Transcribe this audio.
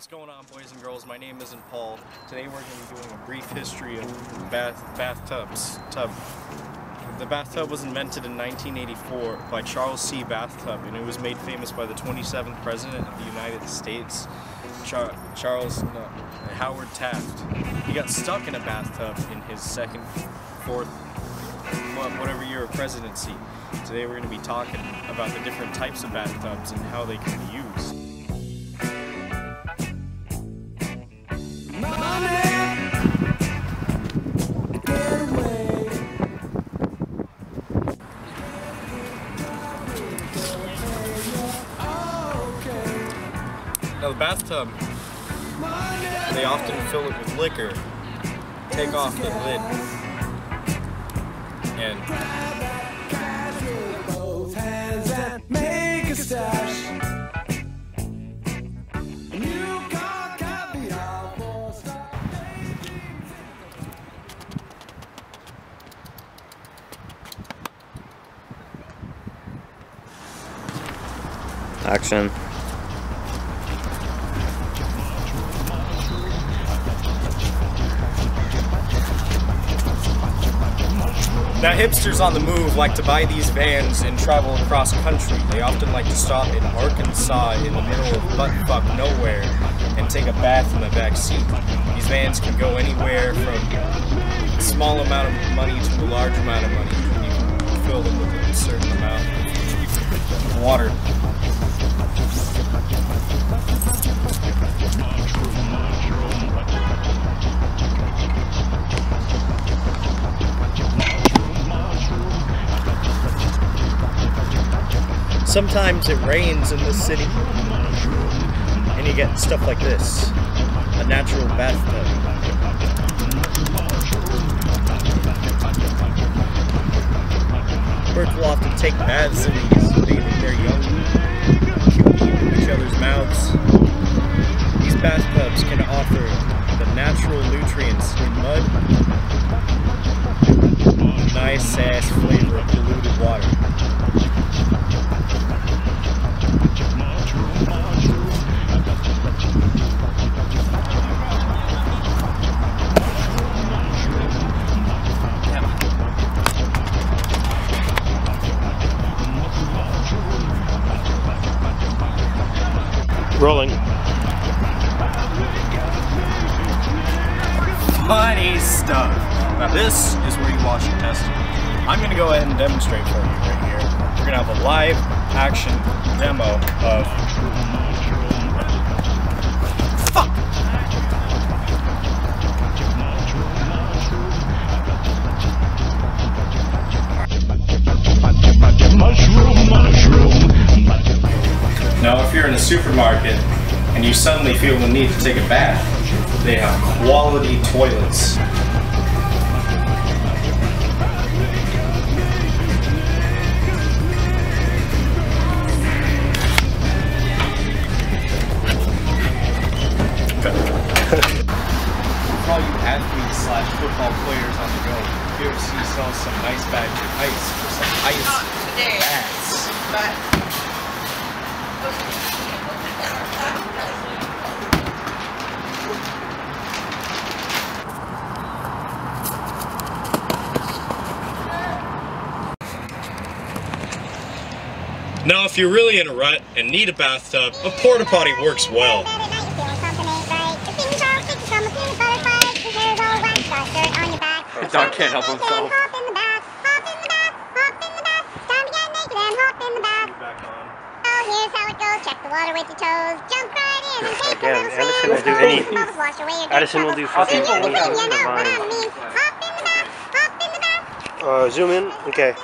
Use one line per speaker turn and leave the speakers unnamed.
What's going on, boys and girls? My name isn't Paul. Today we're going to be doing a brief history of bath bathtubs. Tub. The bathtub was invented in 1984 by Charles C. Bathtub, and it was made famous by the 27th President of the United States, Char Charles no, Howard Taft. He got stuck in a bathtub in his second, fourth, whatever year of presidency. Today we're going to be talking about the different types of bathtubs and how they can be used. Now the bathtub, they often fill it with liquor, take off the lid, and
Action.
Now hipsters on the move like to buy these vans and travel across country. They often like to stop in Arkansas in the middle of butt-fuck nowhere and take a bath in the back seat. These vans can go anywhere from a small amount of money to a large amount of money. You can fill them with a certain amount of water. Sometimes it rains in this city, and you get stuff like this a natural bathtub. Birds will often take baths in these, bathing their young, into each other's mouths. These bathtubs can offer the natural nutrients in mud, nice ass flavor of polluted water.
Rolling.
Funny stuff. Now this is where you wash your testicles. I'm gonna go ahead and demonstrate for you right here. We're gonna have a live action demo of supermarket and you suddenly feel the need to take a bath, they have quality toilets. For all you athletes slash football players on the go, UFC sells some nice bags of ice for some ice
Not today,
baths.
but
Now, if you're really in a rut and need a bathtub, a porta potty works well.
The dog can't help himself.
Here's how it goes. Check the water with your toes. Jump right in and take
Again,
a
Addison will do any-
Bubbles wash away your
Addison will do fucking anything
what I
to
mean.
divine.
Hop in the bath. Hop in the bath.
Uh, zoom in. Okay.